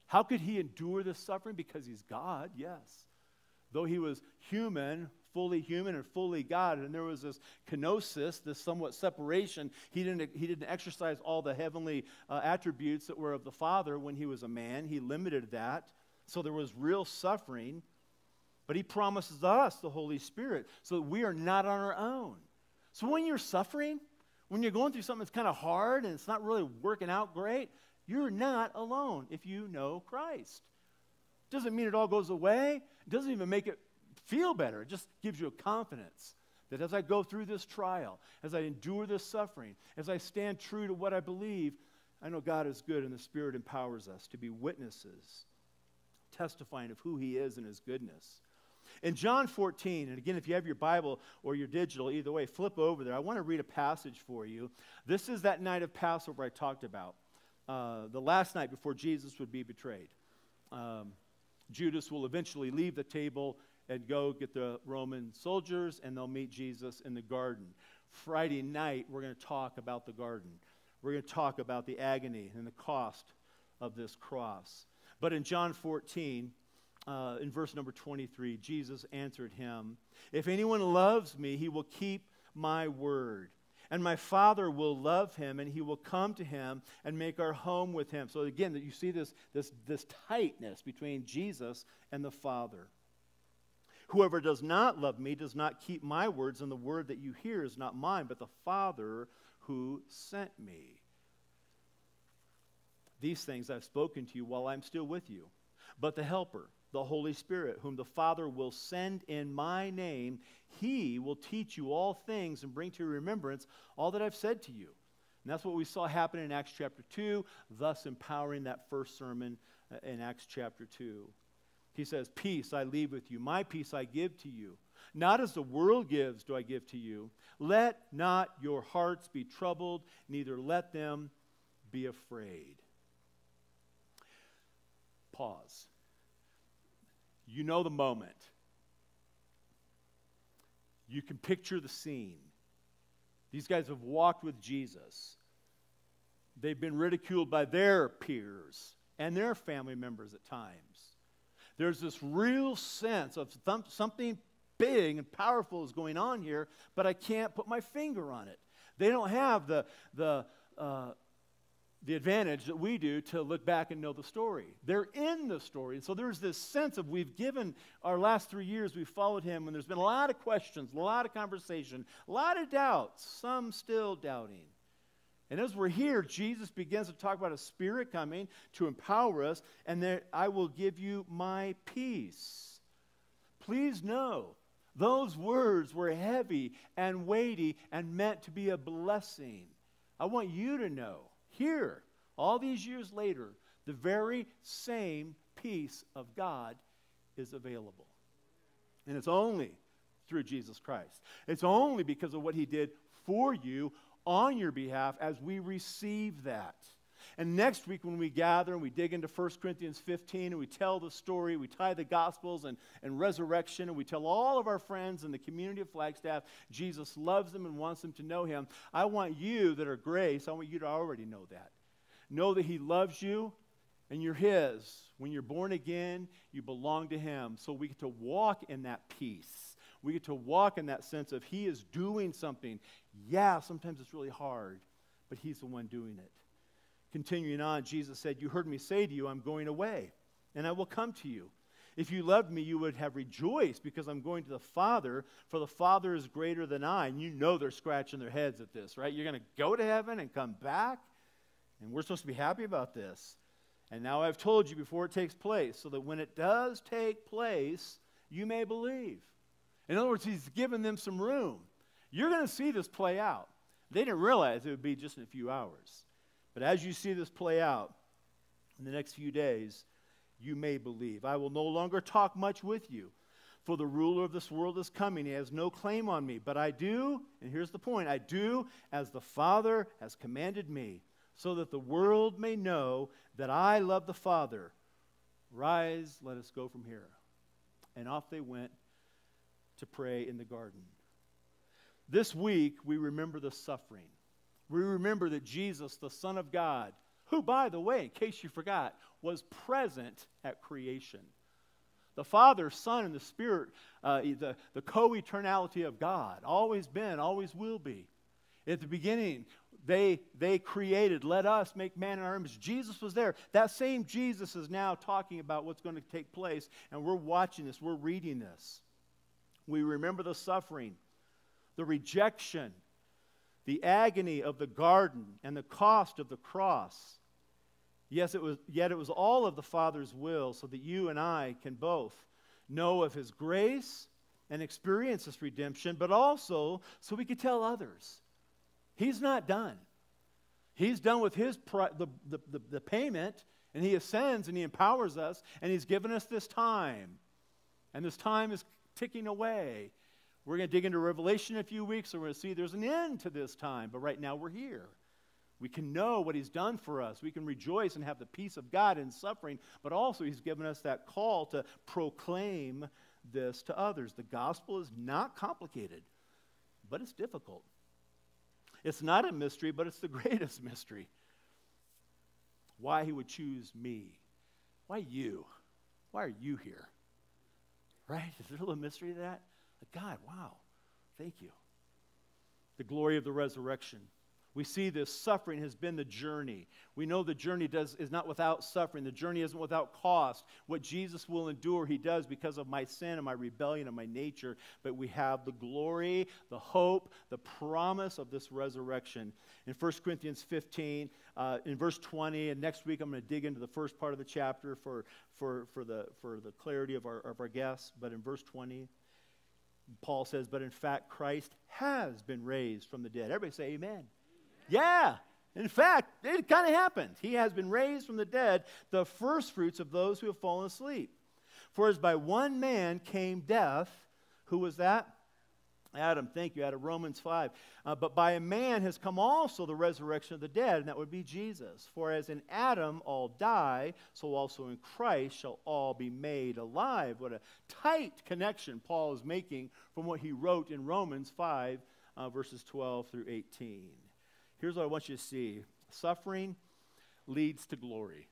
How could he endure this suffering? Because he's God, yes. Though he was human, fully human and fully God, and there was this kenosis, this somewhat separation. He didn't, he didn't exercise all the heavenly uh, attributes that were of the Father when he was a man. He limited that. So there was real suffering. But he promises us the Holy Spirit so that we are not on our own. So when you're suffering, when you're going through something that's kind of hard and it's not really working out great, you're not alone if you know Christ. Doesn't mean it all goes away. It doesn't even make it feel better. It just gives you a confidence that as I go through this trial, as I endure this suffering, as I stand true to what I believe, I know God is good and the Spirit empowers us to be witnesses, testifying of who He is and His goodness. In John 14, and again, if you have your Bible or your digital, either way, flip over there. I want to read a passage for you. This is that night of Passover I talked about, uh, the last night before Jesus would be betrayed. Um, Judas will eventually leave the table and go get the Roman soldiers, and they'll meet Jesus in the garden. Friday night, we're going to talk about the garden. We're going to talk about the agony and the cost of this cross. But in John 14, uh, in verse number 23, Jesus answered him, If anyone loves me, he will keep my word. And my Father will love him, and he will come to him and make our home with him. So again, that you see this, this, this tightness between Jesus and the Father. Whoever does not love me does not keep my words, and the word that you hear is not mine, but the Father who sent me. These things I've spoken to you while I'm still with you. But the Helper, the Holy Spirit, whom the Father will send in my name, he will teach you all things and bring to your remembrance all that I've said to you. And that's what we saw happen in Acts chapter 2, thus empowering that first sermon uh, in Acts chapter 2. He says, Peace I leave with you, my peace I give to you. Not as the world gives, do I give to you. Let not your hearts be troubled, neither let them be afraid. Pause. You know the moment. You can picture the scene. These guys have walked with Jesus. They've been ridiculed by their peers and their family members at times. There's this real sense of th- something big and powerful is going on here, but I can't put my finger on it. They don't have the, the uh, the advantage that we do to look back and know the story. They're in the story. And so there's this sense of we've given our last three years, we've followed him, and there's been a lot of questions, a lot of conversation, a lot of doubts, some still doubting. And as we're here, Jesus begins to talk about a spirit coming to empower us, and that I will give you my peace. Please know, those words were heavy and weighty and meant to be a blessing. I want you to know here, all these years later, the very same peace of God is available. And it's only through Jesus Christ. It's only because of what he did for you on your behalf as we receive that. And next week, when we gather and we dig into 1 Corinthians 15 and we tell the story, we tie the Gospels and, and resurrection, and we tell all of our friends in the community of Flagstaff Jesus loves them and wants them to know him. I want you that are grace, I want you to already know that. Know that he loves you and you're his. When you're born again, you belong to him. So we get to walk in that peace. We get to walk in that sense of he is doing something. Yeah, sometimes it's really hard, but he's the one doing it. Continuing on, Jesus said, You heard me say to you, I'm going away, and I will come to you. If you loved me, you would have rejoiced because I'm going to the Father, for the Father is greater than I. And you know they're scratching their heads at this, right? You're going to go to heaven and come back? And we're supposed to be happy about this. And now I've told you before it takes place, so that when it does take place, you may believe. In other words, he's given them some room. You're going to see this play out. They didn't realize it would be just in a few hours. But as you see this play out in the next few days, you may believe. I will no longer talk much with you, for the ruler of this world is coming. He has no claim on me. But I do, and here's the point I do as the Father has commanded me, so that the world may know that I love the Father. Rise, let us go from here. And off they went to pray in the garden. This week, we remember the suffering we remember that Jesus, the Son of God, who, by the way, in case you forgot, was present at creation. The Father, Son, and the Spirit, uh, the, the co eternality of God, always been, always will be. At the beginning, they, they created, let us make man in our image. Jesus was there. That same Jesus is now talking about what's going to take place, and we're watching this, we're reading this. We remember the suffering, the rejection, the agony of the garden and the cost of the cross. Yes, it was, yet it was all of the Father's will so that you and I can both know of His grace and experience this redemption, but also so we could tell others. He's not done. He's done with His the, the, the, the payment, and He ascends and He empowers us, and He's given us this time. And this time is ticking away. We're going to dig into Revelation in a few weeks, and we're going to see there's an end to this time. But right now, we're here. We can know what He's done for us. We can rejoice and have the peace of God in suffering, but also He's given us that call to proclaim this to others. The gospel is not complicated, but it's difficult. It's not a mystery, but it's the greatest mystery. Why he would choose me. Why you? Why are you here? Right? Is there a little mystery to that? God, wow, thank you. The glory of the resurrection. We see this suffering has been the journey. We know the journey does, is not without suffering. The journey isn't without cost. What Jesus will endure, he does because of my sin and my rebellion and my nature. But we have the glory, the hope, the promise of this resurrection. In 1 Corinthians 15, uh, in verse 20, and next week I'm going to dig into the first part of the chapter for, for, for, the, for the clarity of our, of our guests. But in verse 20, Paul says, But in fact, Christ has been raised from the dead. Everybody say amen. Yeah. In fact, it kind of happened. He has been raised from the dead, the first fruits of those who have fallen asleep. For as by one man came death, who was that? Adam, thank you, out of Romans 5. Uh, but by a man has come also the resurrection of the dead, and that would be Jesus. For as in Adam all die, so also in Christ shall all be made alive. What a tight connection Paul is making from what he wrote in Romans 5, uh, verses 12 through 18. Here's what I want you to see suffering leads to glory.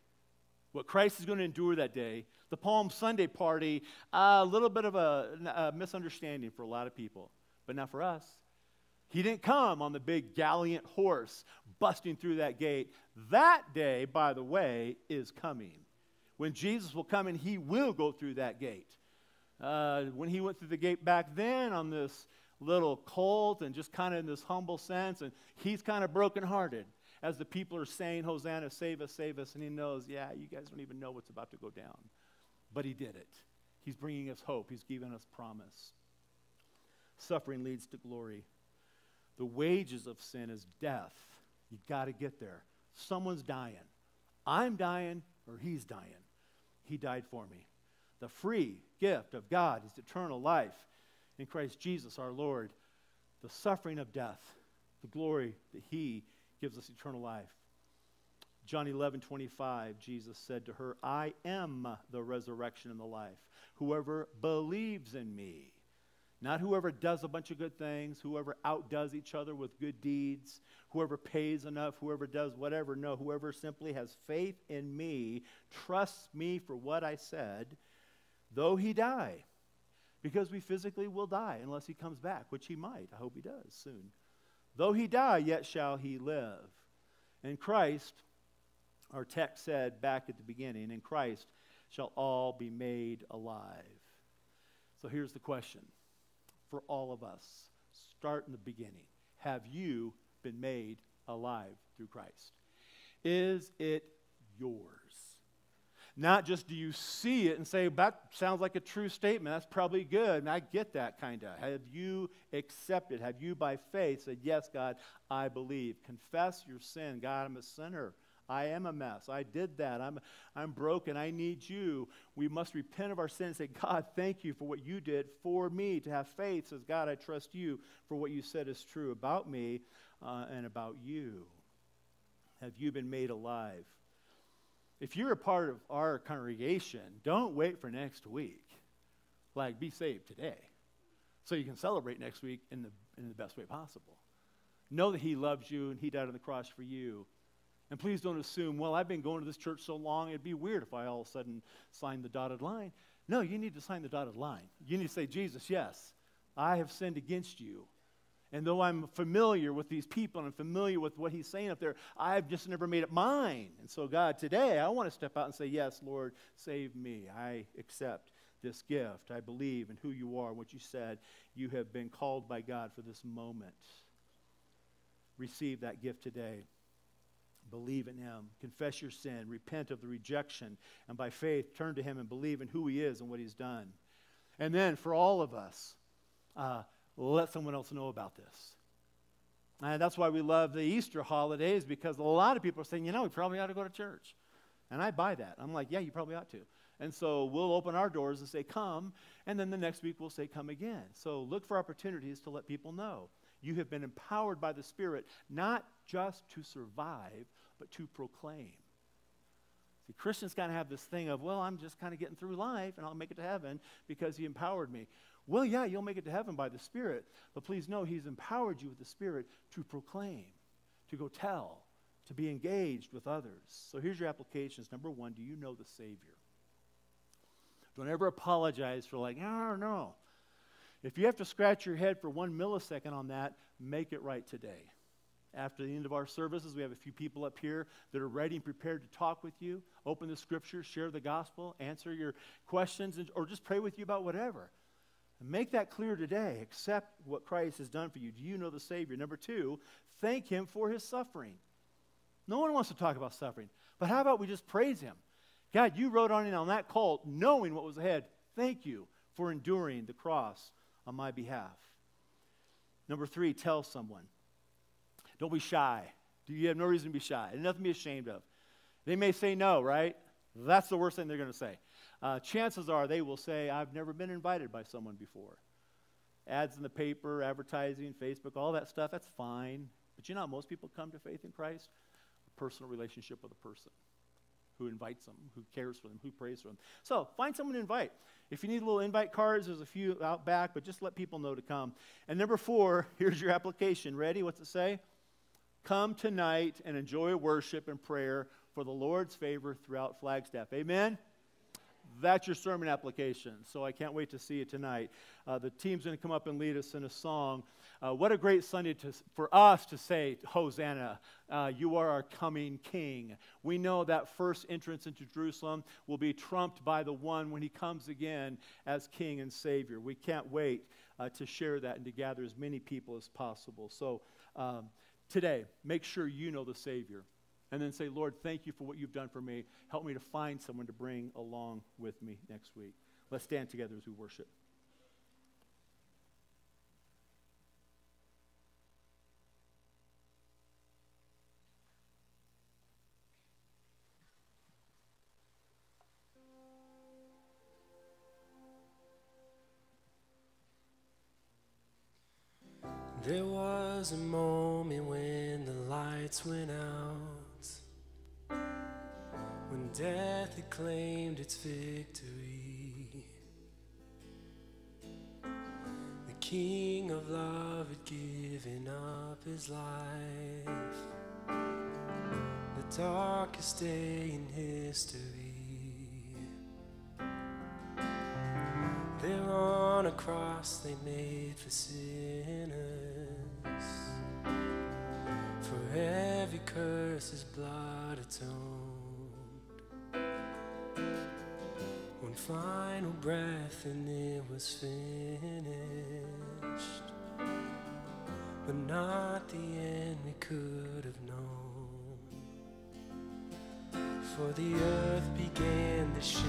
What Christ is going to endure that day, the Palm Sunday party, a little bit of a, a misunderstanding for a lot of people, but not for us. He didn't come on the big gallant horse busting through that gate. That day, by the way, is coming. When Jesus will come and he will go through that gate. Uh, when he went through the gate back then on this little colt and just kind of in this humble sense. And he's kind of brokenhearted as the people are saying, Hosanna, save us, save us. And he knows, yeah, you guys don't even know what's about to go down. But he did it. He's bringing us hope, he's giving us promise. Suffering leads to glory. The wages of sin is death. You got to get there. Someone's dying. I'm dying or he's dying. He died for me. The free gift of God is eternal life in Christ Jesus our Lord, the suffering of death, the glory that he gives us eternal life. John 11, 25, Jesus said to her, I am the resurrection and the life. Whoever believes in me, not whoever does a bunch of good things, whoever outdoes each other with good deeds, whoever pays enough, whoever does whatever. No, whoever simply has faith in me, trusts me for what I said, though he die, because we physically will die unless he comes back, which he might. I hope he does soon. Though he die, yet shall he live. In Christ, our text said back at the beginning, in Christ shall all be made alive. So here's the question for all of us. Start in the beginning. Have you been made alive through Christ? Is it yours? Not just do you see it and say, that sounds like a true statement. That's probably good. And I get that kind of. Have you accepted? Have you, by faith, said, Yes, God, I believe? Confess your sin. God, I'm a sinner. I am a mess. I did that. I'm, I'm broken. I need you. We must repent of our sin and say, God, thank you for what you did for me. To have faith says, God, I trust you for what you said is true about me uh, and about you. Have you been made alive? if you're a part of our congregation, don't wait for next week. Like, be saved today. So you can celebrate next week in the, in the best way possible. Know that He loves you and He died on the cross for you. And please don't assume, well, I've been going to this church so long, it'd be weird if I all of a sudden signed the dotted line. No, you need to sign the dotted line. You need to say, Jesus, yes, I have sinned against you. And though I'm familiar with these people and I'm familiar with what he's saying up there, I've just never made it mine. And so, God, today I want to step out and say, Yes, Lord, save me. I accept this gift. I believe in who you are, what you said. You have been called by God for this moment. Receive that gift today. Believe in him. Confess your sin. Repent of the rejection. And by faith, turn to him and believe in who he is and what he's done. And then, for all of us, uh, let someone else know about this. And that's why we love the Easter holidays because a lot of people are saying, you know, we probably ought to go to church. And I buy that. I'm like, yeah, you probably ought to. And so we'll open our doors and say, come. And then the next week we'll say, come again. So look for opportunities to let people know. You have been empowered by the Spirit not just to survive, but to proclaim. See, Christians kind of have this thing of, well, I'm just kind of getting through life and I'll make it to heaven because he empowered me. Well, yeah, you'll make it to heaven by the Spirit, but please know he's empowered you with the Spirit to proclaim, to go tell, to be engaged with others. So here's your applications. Number one, do you know the Savior? Don't ever apologize for, like, I don't know. If you have to scratch your head for one millisecond on that, make it right today. After the end of our services, we have a few people up here that are ready and prepared to talk with you, open the scriptures, share the gospel, answer your questions, and, or just pray with you about whatever. Make that clear today. Accept what Christ has done for you. Do you know the Savior? Number two, thank Him for His suffering. No one wants to talk about suffering, but how about we just praise Him? God, you rode on in on that colt knowing what was ahead. Thank you for enduring the cross on my behalf. Number three, tell someone. Don't be shy. Do you have no reason to be shy. There's nothing to be ashamed of. They may say no, right? That's the worst thing they're going to say. Uh, chances are they will say, I've never been invited by someone before. Ads in the paper, advertising, Facebook, all that stuff, that's fine. But you know most people come to faith in Christ? A personal relationship with a person who invites them, who cares for them, who prays for them. So find someone to invite. If you need a little invite cards, there's a few out back, but just let people know to come. And number four, here's your application. Ready? What's it say? Come tonight and enjoy worship and prayer for the Lord's favor throughout Flagstaff. Amen? That's your sermon application. So I can't wait to see you tonight. Uh, the team's going to come up and lead us in a song. Uh, what a great Sunday to, for us to say, Hosanna, uh, you are our coming King. We know that first entrance into Jerusalem will be trumped by the one when he comes again as King and Savior. We can't wait uh, to share that and to gather as many people as possible. So, um, today, make sure you know the Savior. And then say, Lord, thank you for what you've done for me. Help me to find someone to bring along with me next week. Let's stand together as we worship. Was a moment when the lights went out, when death had claimed its victory. The King of love had given up his life, the darkest day in history. There on a cross they made for sinners. For every curse his blood atoned. One final breath and it was finished. But not the end we could have known. For the earth began to shake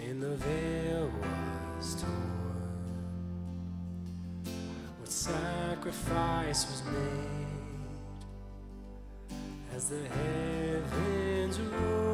and the veil was torn. Sacrifice was made as the heavens roared?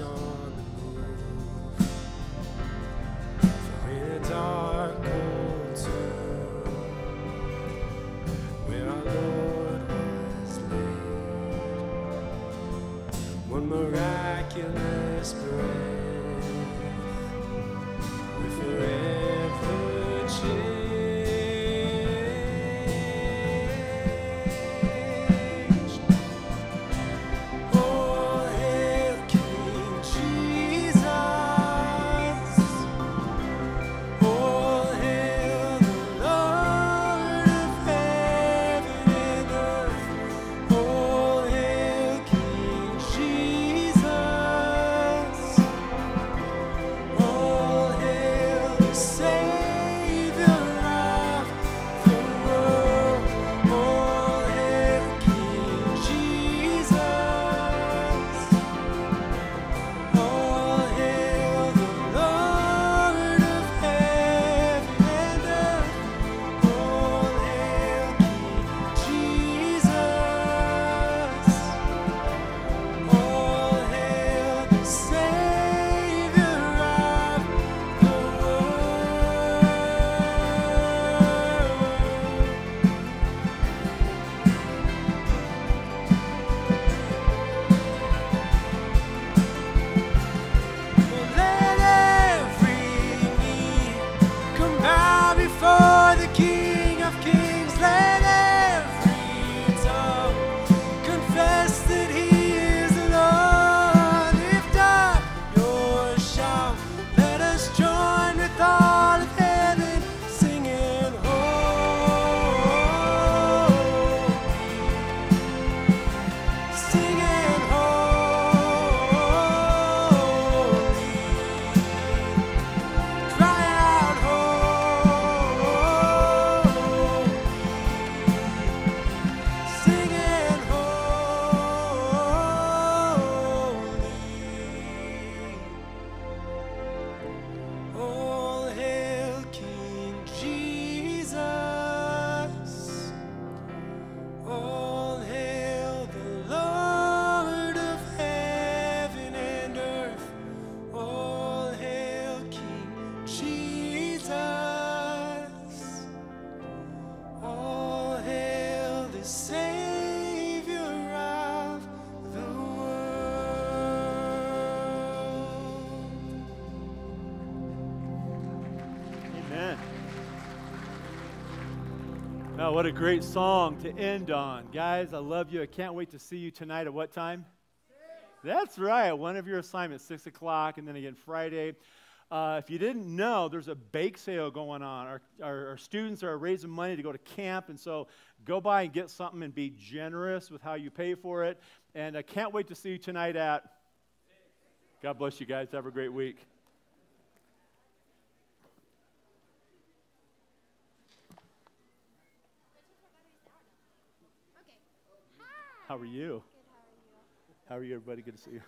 On What a great song to end on. Guys, I love you. I can't wait to see you tonight at what time? That's right. One of your assignments, 6 o'clock, and then again Friday. Uh, if you didn't know, there's a bake sale going on. Our, our, our, students are raising money to go to camp, and so go by and get something and be generous with how you pay for it. And I can't wait to see you tonight at. God bless you guys. Have a great week. How are you? Good, how are you? How are you, everybody? Good to see you.